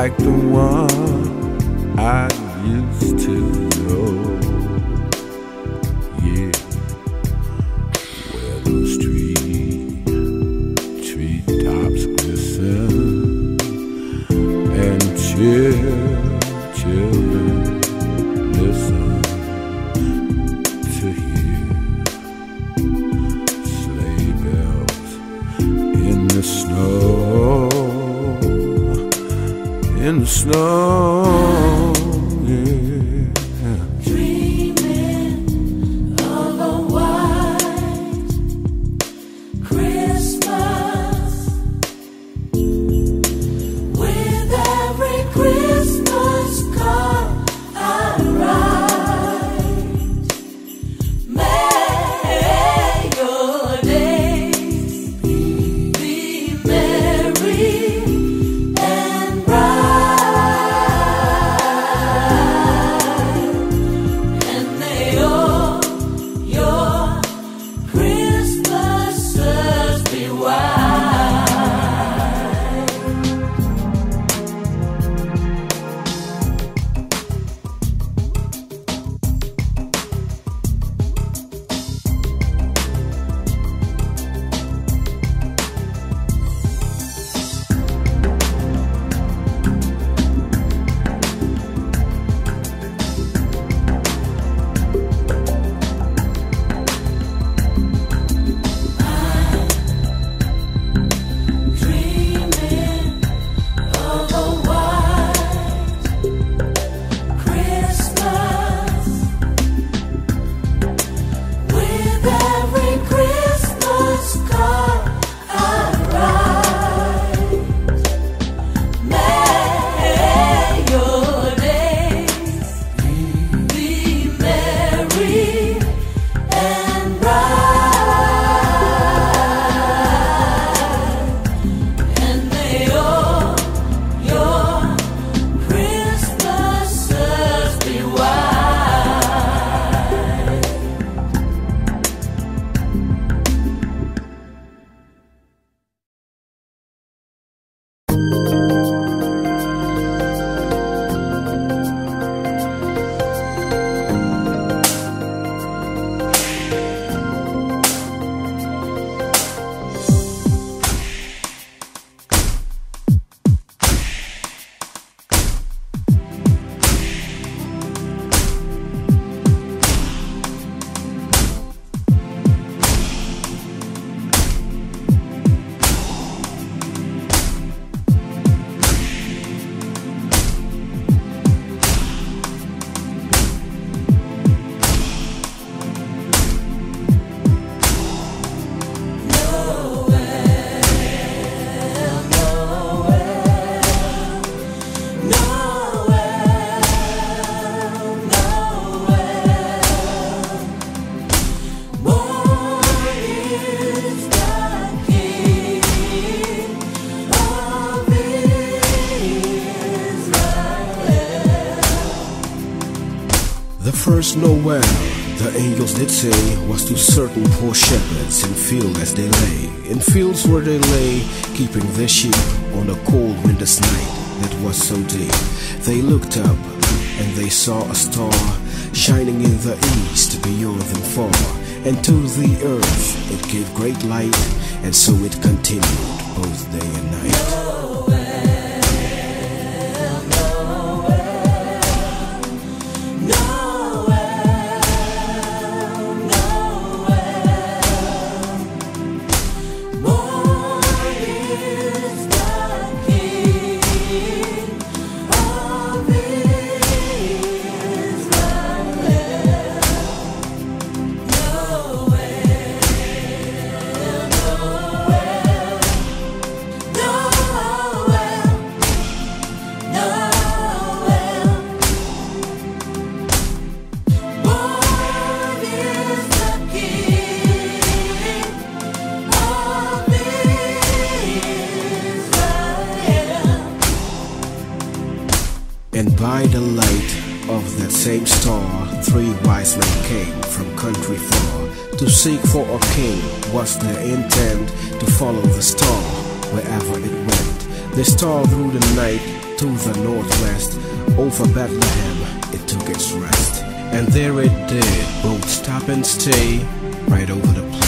like the Noel, the angels did say, was to certain poor shepherds in field as they lay. In fields where they lay, keeping their sheep on a cold winter's night that was so deep. They looked up and they saw a star shining in the east beyond them far. And to the earth it gave great light, and so it continued both day and night. And by the light of that same star, three wise men came from country far to seek for a king. Was their intent to follow the star wherever it went? They star through the night to the northwest. Over Bethlehem, it took its rest. And there it did, both stop and stay, right over the place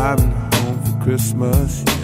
I've been home for Christmas.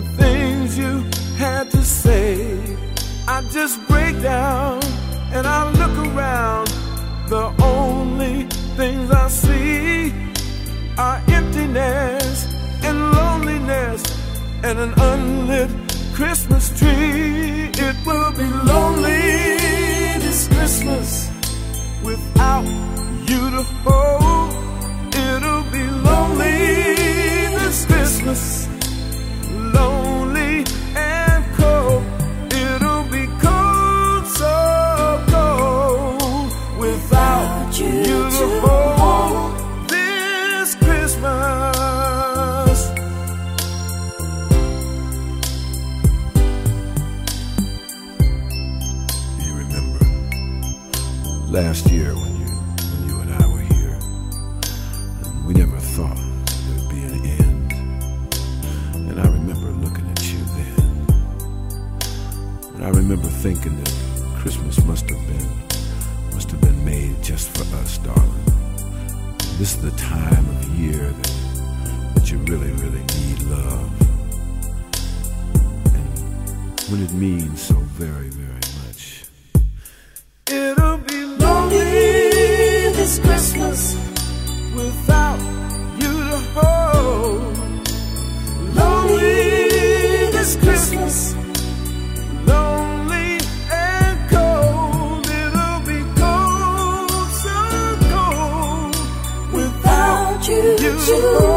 The things you had to say. I just break down and I look around, the only things I see are emptiness and loneliness and an unlit Christmas tree. It will be lonely this Christmas without you to hold. It'll be lonely this Christmas. Last year when you when you and I were here, and we never thought there'd be an end. And I remember looking at you then, and I remember thinking that Christmas must have been must have been made just for us, darling. This is the time of year that that you really, really need love. And when it means so very, very you,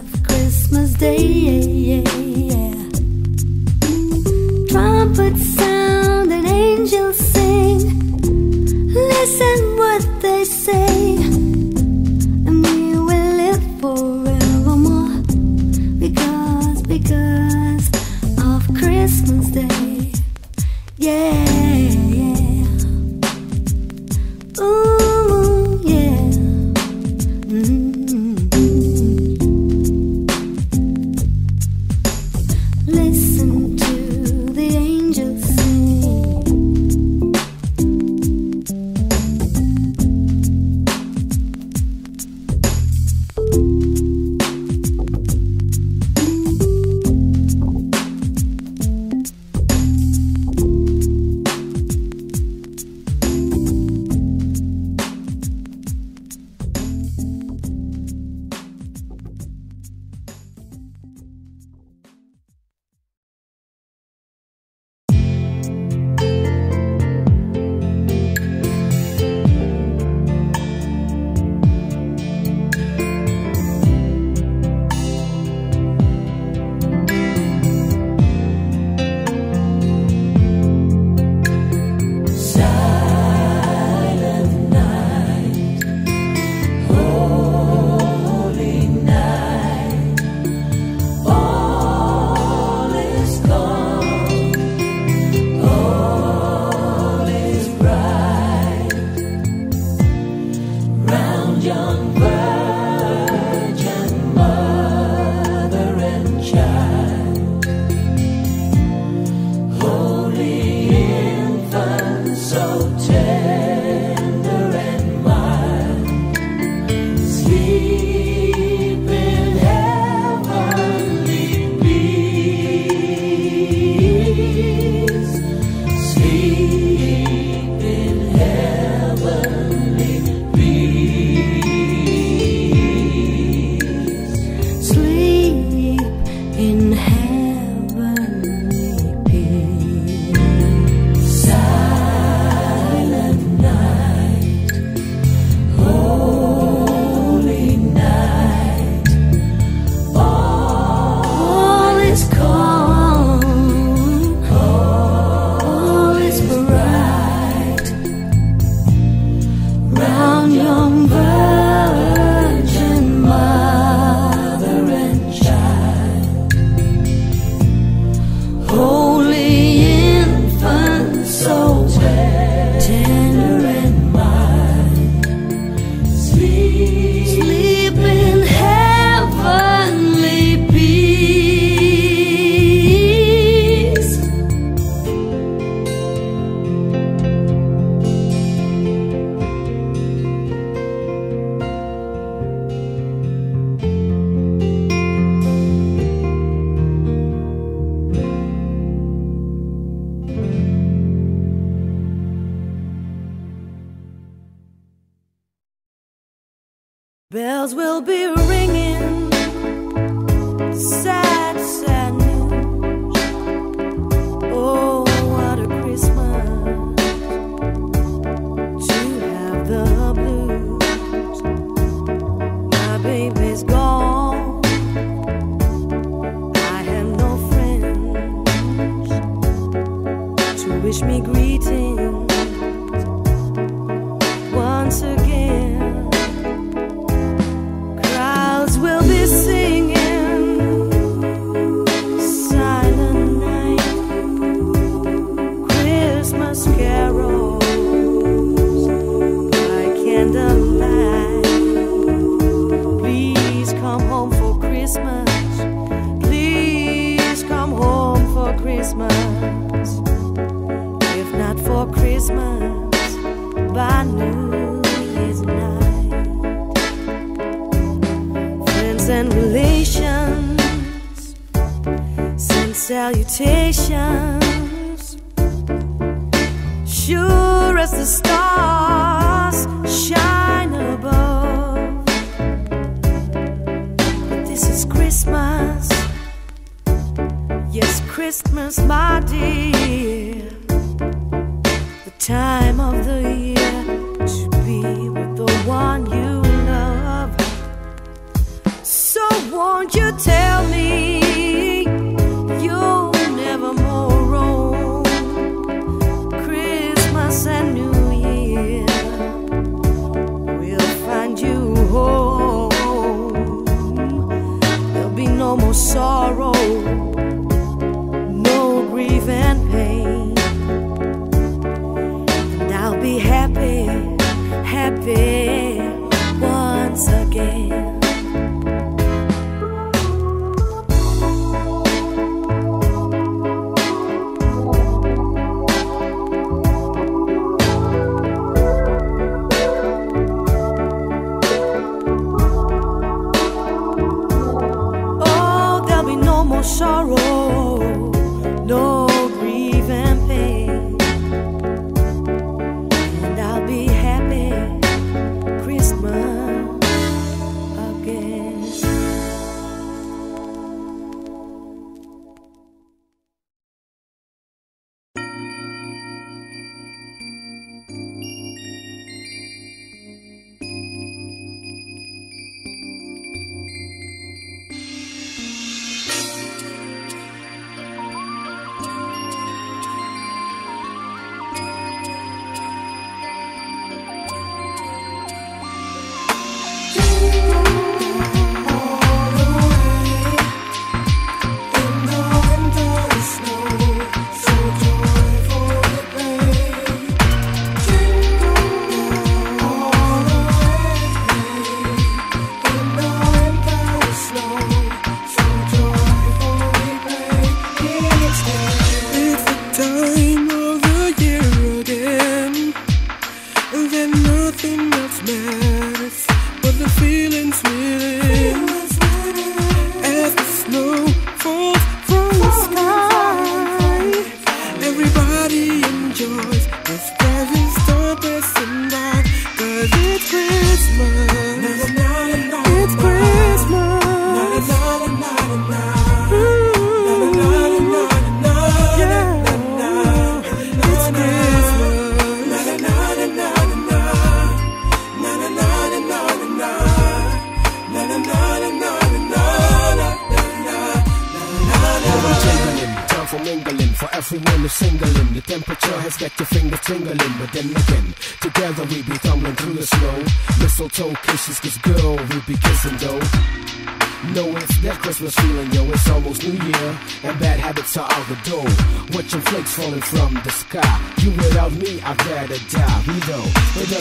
of Christmas Day. Trumpets sound and angels sing. Listen what they say.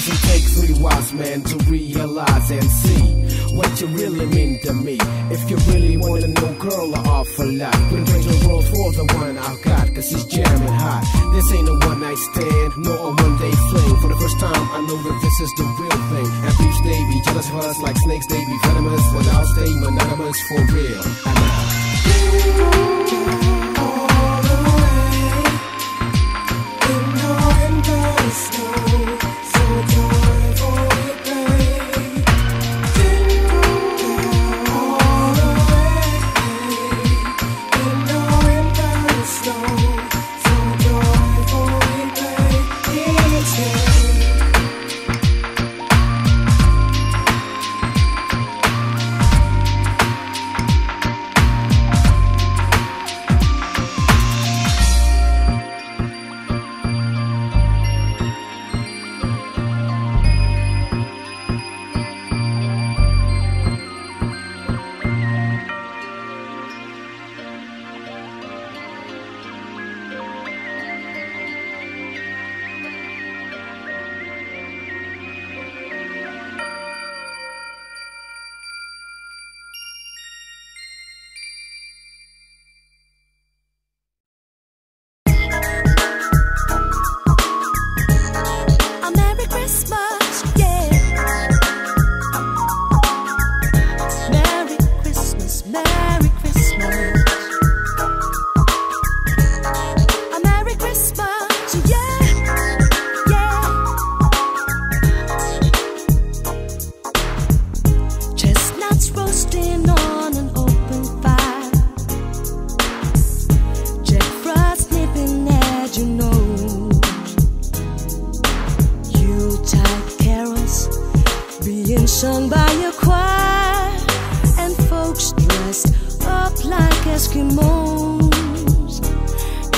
It takes three wise men to realize and see what you really mean to me. If you really wanna know, girl, I offer a lot. Been drinking roll for the one I've got, cause she's jamming hot. This ain't a one night stand, nor a one day fling. For the first time, I know that this is the real thing. And each they be jealous of us like snakes, they be venomous. But I'll stay monogamous for real. ragtime carols being sung by a choir and folks dressed up like Eskimos.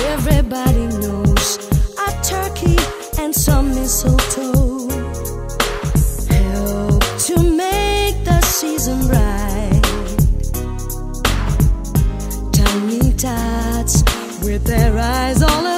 Everybody knows a turkey and some mistletoe help to make the season bright. Tiny tots with their eyes all.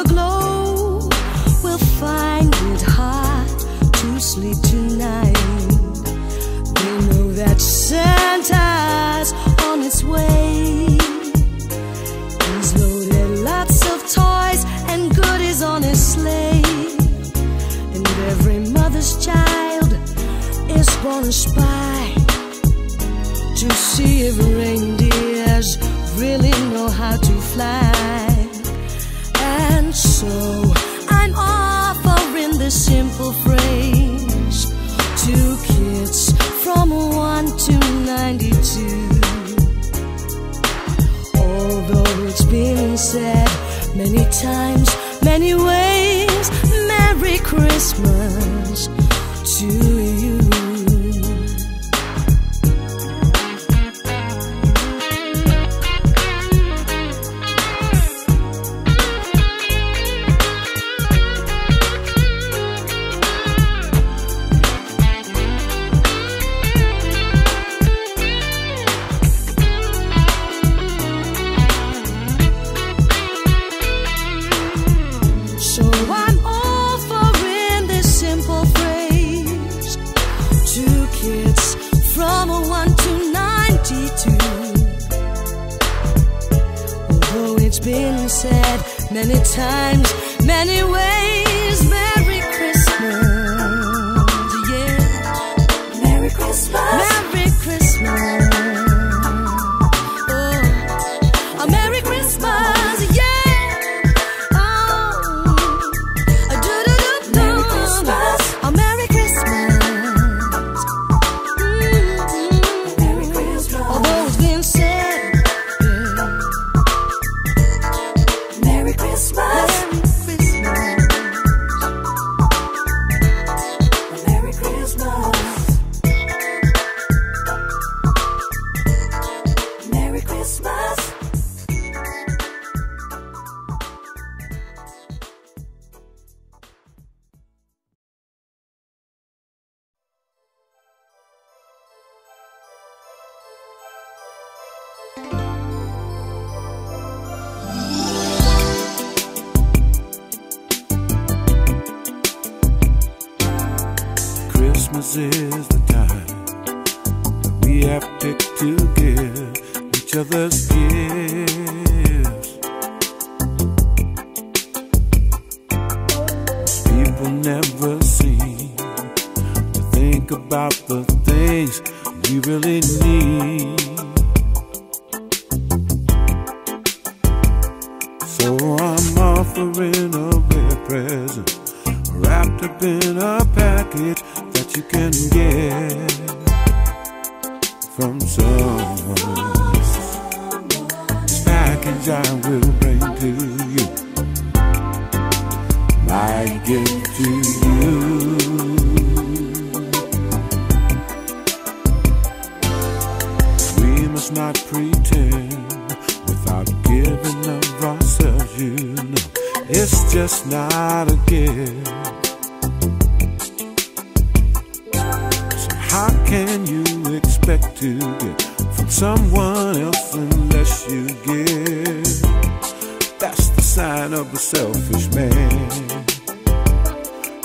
Gonna spy to see if reindeers really know how to fly. And so I'm offering this simple phrase to kids from 1 to 92. Although it's been said many times, many ways, Merry Christmas to you. Just not a gift. So how can you expect to get from someone else unless you give? That's the sign of a selfish man.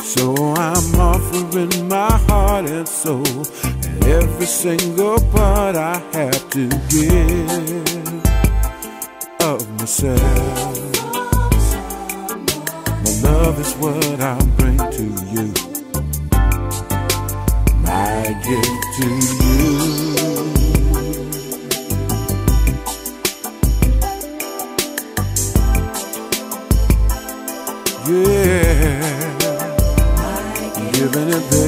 So I'm offering my heart and soul and every single part I have to give of myself. Love is what I bring to you. My gift to you. Yeah, giving it,